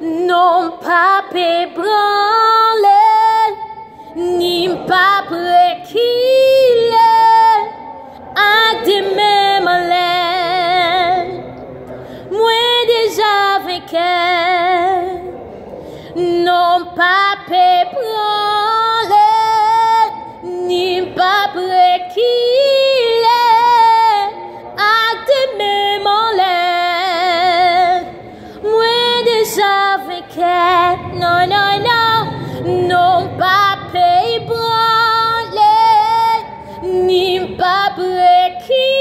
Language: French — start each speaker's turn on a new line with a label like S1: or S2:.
S1: non pas ébranlé, ni pas préquillé, à des mêmes lèvres. Moi déjà avec non pas ébranlé. public key.